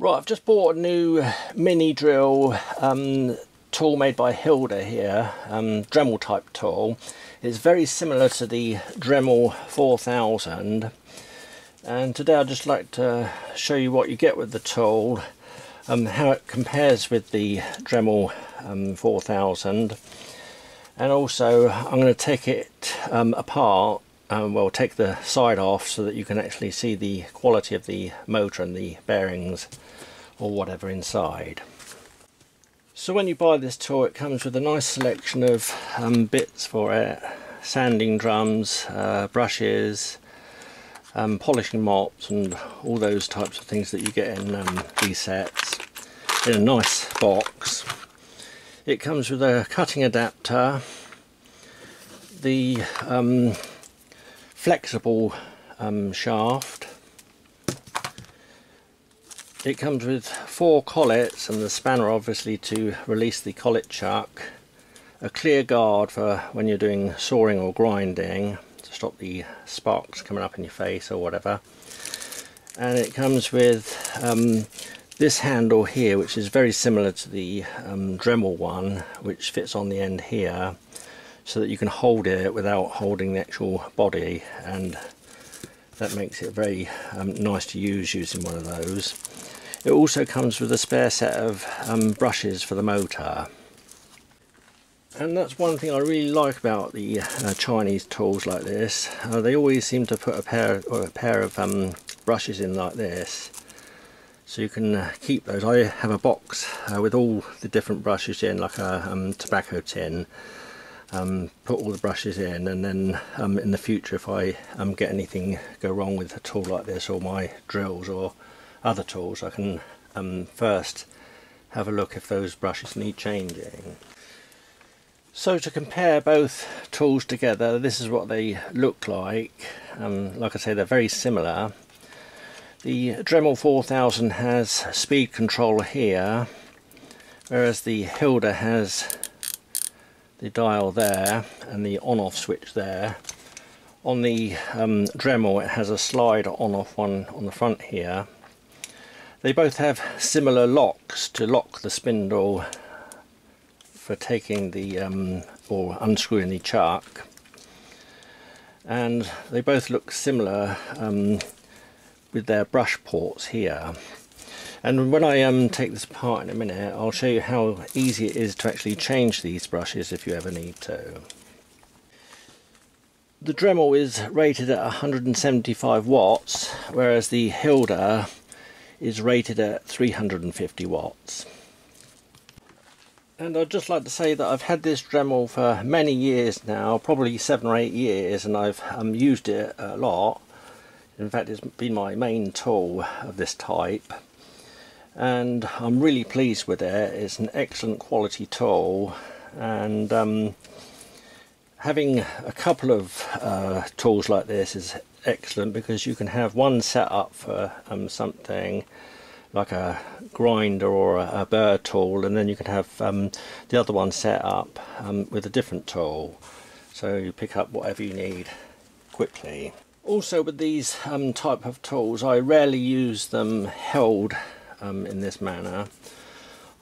Right, I've just bought a new mini drill um, tool made by Hilda here, um, Dremel type tool. It's very similar to the Dremel 4000 and today I'd just like to show you what you get with the tool, um, how it compares with the Dremel um, 4000 and also I'm going to take it um, apart um, well take the side off so that you can actually see the quality of the motor and the bearings or whatever inside. So when you buy this tool it comes with a nice selection of um, bits for it, sanding drums, uh, brushes, um, polishing mops and all those types of things that you get in um, these sets in a nice box. It comes with a cutting adapter, the um, flexible um, shaft, it comes with four collets and the spanner obviously to release the collet chuck, a clear guard for when you're doing sawing or grinding to stop the sparks coming up in your face or whatever. And it comes with um, this handle here which is very similar to the um, Dremel one which fits on the end here so that you can hold it without holding the actual body and that makes it very um, nice to use using one of those. It also comes with a spare set of um, brushes for the motor. And that's one thing I really like about the uh, Chinese tools like this. Uh, they always seem to put a pair, or a pair of um, brushes in like this. So you can uh, keep those. I have a box uh, with all the different brushes in, like a um, tobacco tin. Um, put all the brushes in and then um, in the future if I um, get anything go wrong with a tool like this or my drills or other tools I can um, first have a look if those brushes need changing. So to compare both tools together this is what they look like. Um, like I say they're very similar. The Dremel 4000 has speed control here whereas the Hilda has the dial there and the on off switch there. On the um, Dremel it has a slide on off one on the front here. They both have similar locks to lock the spindle for taking the um, or unscrewing the chuck and they both look similar um, with their brush ports here and when I um, take this apart in a minute I'll show you how easy it is to actually change these brushes if you ever need to. The Dremel is rated at 175 watts whereas the Hilda is rated at 350 watts. And I'd just like to say that I've had this Dremel for many years now, probably seven or eight years, and I've um, used it a lot. In fact, it's been my main tool of this type. And I'm really pleased with it. It's an excellent quality tool. And um, having a couple of uh, tools like this is excellent because you can have one set up for um, something like a grinder or a, a burr tool and then you can have um, the other one set up um, with a different tool so you pick up whatever you need quickly. Also with these um, type of tools I rarely use them held um, in this manner.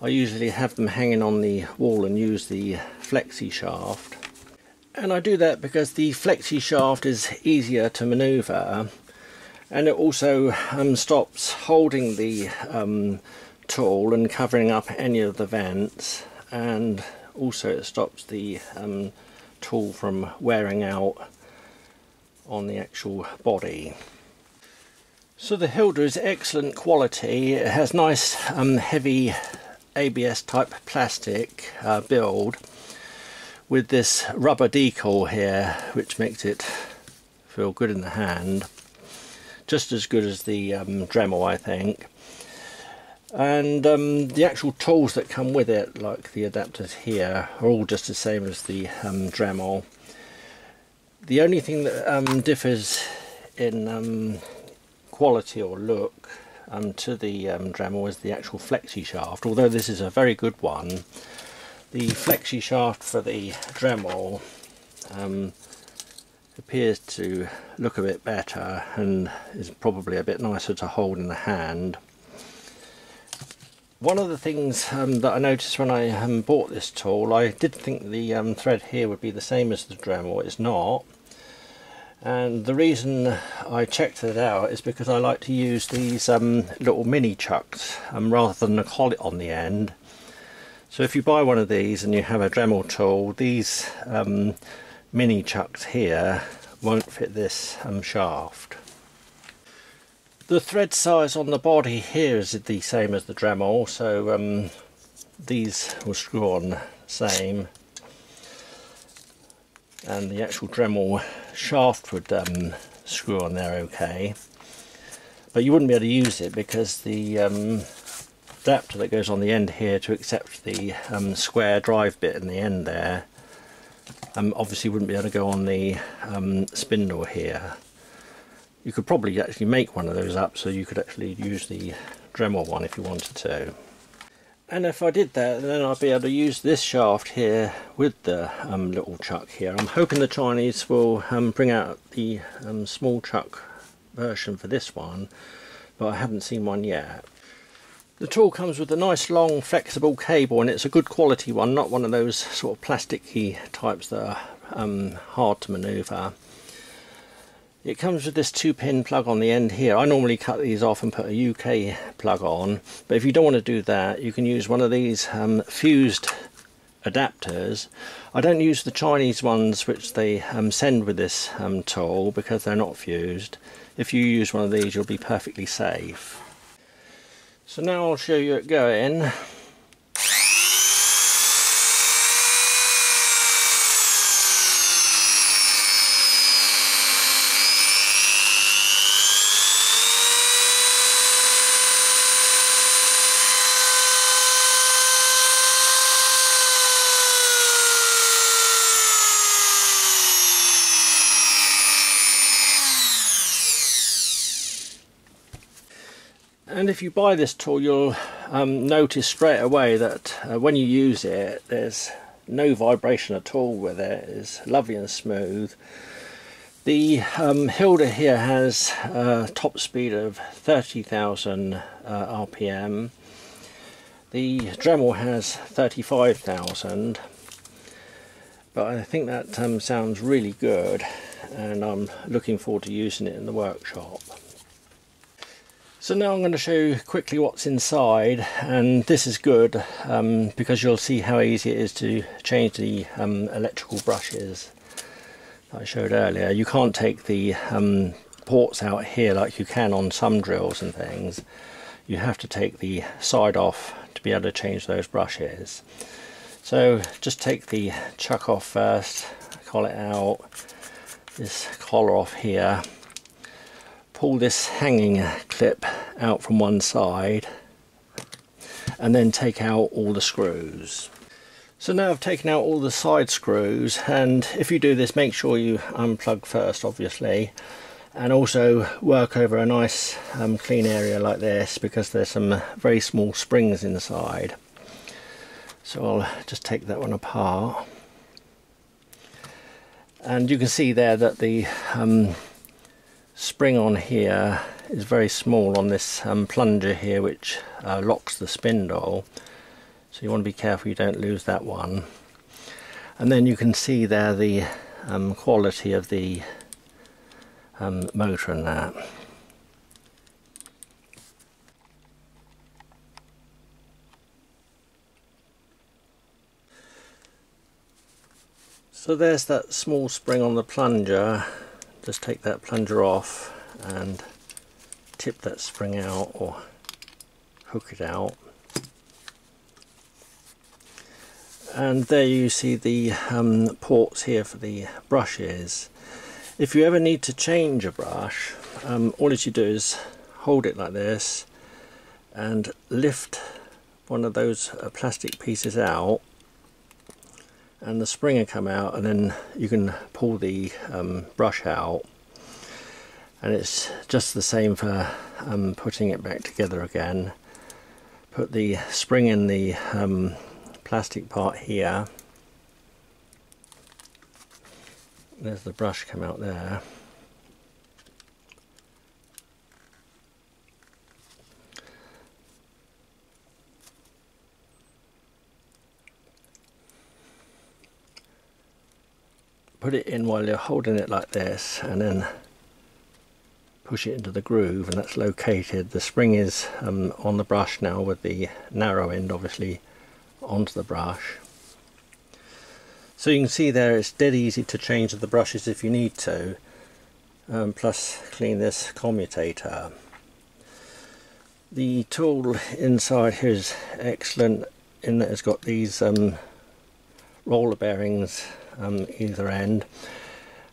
I usually have them hanging on the wall and use the flexi shaft and I do that because the flexi shaft is easier to maneuver and it also um, stops holding the um, tool and covering up any of the vents and also it stops the um, tool from wearing out on the actual body. So the Hilda is excellent quality, it has nice um, heavy ABS type plastic uh, build with this rubber decal here which makes it feel good in the hand. Just as good as the um, Dremel I think. And um, the actual tools that come with it like the adapters here are all just the same as the um, Dremel. The only thing that um, differs in um, quality or look um, to the Dremel is the actual flexi shaft although this is a very good one the flexi shaft for the Dremel um, appears to look a bit better and is probably a bit nicer to hold in the hand one of the things um, that I noticed when I um, bought this tool, I did think the um, thread here would be the same as the Dremel. It's not. And the reason I checked it out is because I like to use these um, little mini chucks um, rather than a collet on the end. So if you buy one of these and you have a Dremel tool, these um, mini chucks here won't fit this shaft. The thread size on the body here is the same as the Dremel, so um, these will screw on the same. And the actual Dremel shaft would um, screw on there okay. But you wouldn't be able to use it because the um, adapter that goes on the end here to accept the um, square drive bit in the end there um, obviously wouldn't be able to go on the um, spindle here you could probably actually make one of those up so you could actually use the Dremel one if you wanted to. And if I did that, then I'd be able to use this shaft here with the um, little chuck here. I'm hoping the Chinese will um, bring out the um, small chuck version for this one, but I haven't seen one yet. The tool comes with a nice long flexible cable and it's a good quality one, not one of those sort of plasticky types that are um, hard to manoeuvre. It comes with this two pin plug on the end here. I normally cut these off and put a UK plug on, but if you don't want to do that, you can use one of these um, fused adapters. I don't use the Chinese ones which they um, send with this um, tool because they're not fused. If you use one of these, you'll be perfectly safe. So now I'll show you it going. And if you buy this tool you'll um, notice straight away that uh, when you use it there's no vibration at all with it. It's lovely and smooth. The um, Hilda here has a top speed of 30,000 uh, RPM the Dremel has 35,000 but I think that um, sounds really good and I'm looking forward to using it in the workshop. So now I'm going to show you quickly what's inside and this is good um, because you'll see how easy it is to change the um, electrical brushes I showed earlier. You can't take the um, ports out here like you can on some drills and things. You have to take the side off to be able to change those brushes. So just take the chuck off first, collet out, this collar off here pull this hanging clip out from one side and then take out all the screws. So now I've taken out all the side screws and if you do this make sure you unplug first obviously and also work over a nice um, clean area like this because there's some very small springs inside. So I'll just take that one apart and you can see there that the um, spring on here is very small on this um, plunger here which uh, locks the spindle. So you want to be careful you don't lose that one. And then you can see there the um, quality of the um, motor and that. So there's that small spring on the plunger just take that plunger off and tip that spring out or hook it out. And there you see the um, ports here for the brushes. If you ever need to change a brush um, all that you do is hold it like this and lift one of those uh, plastic pieces out and the spring will come out and then you can pull the um, brush out. And it's just the same for um, putting it back together again. Put the spring in the um, plastic part here. There's the brush come out there put it in while you're holding it like this and then push it into the groove and that's located. The spring is um, on the brush now with the narrow end obviously onto the brush. So you can see there it's dead easy to change the brushes if you need to um, plus clean this commutator. The tool inside here is excellent in that it's got these um, roller bearings um, either end.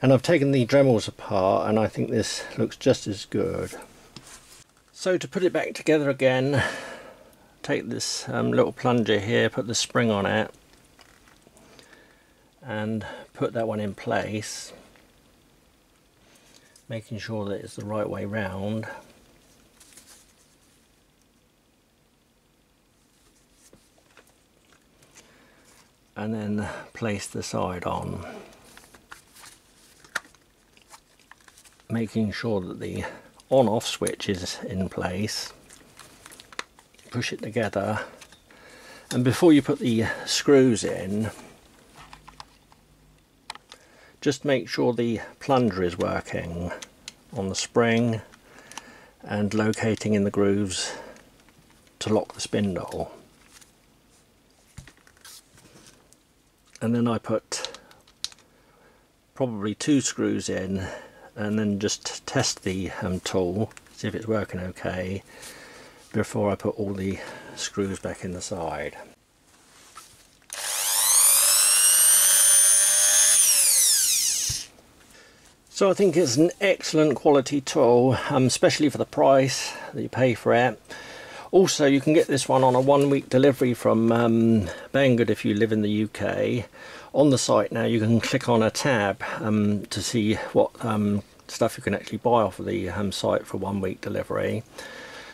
And I've taken the Dremels apart and I think this looks just as good. So to put it back together again take this um, little plunger here put the spring on it and put that one in place making sure that it's the right way round and then place the side on making sure that the on off switch is in place. Push it together. And before you put the screws in just make sure the plunger is working on the spring and locating in the grooves to lock the spindle and then I put probably two screws in and then just test the um, tool see if it's working okay before I put all the screws back in the side. So I think it's an excellent quality tool, um, especially for the price that you pay for it. Also, you can get this one on a one-week delivery from um, Banggood if you live in the UK. On the site now, you can click on a tab um, to see what um, stuff you can actually buy off of the um, site for one-week delivery.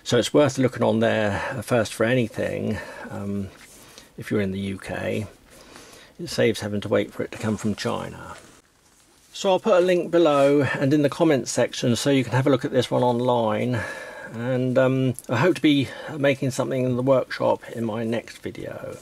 So it's worth looking on there first for anything um, if you're in the UK. It saves having to wait for it to come from China. So I'll put a link below and in the comments section so you can have a look at this one online and um, I hope to be making something in the workshop in my next video.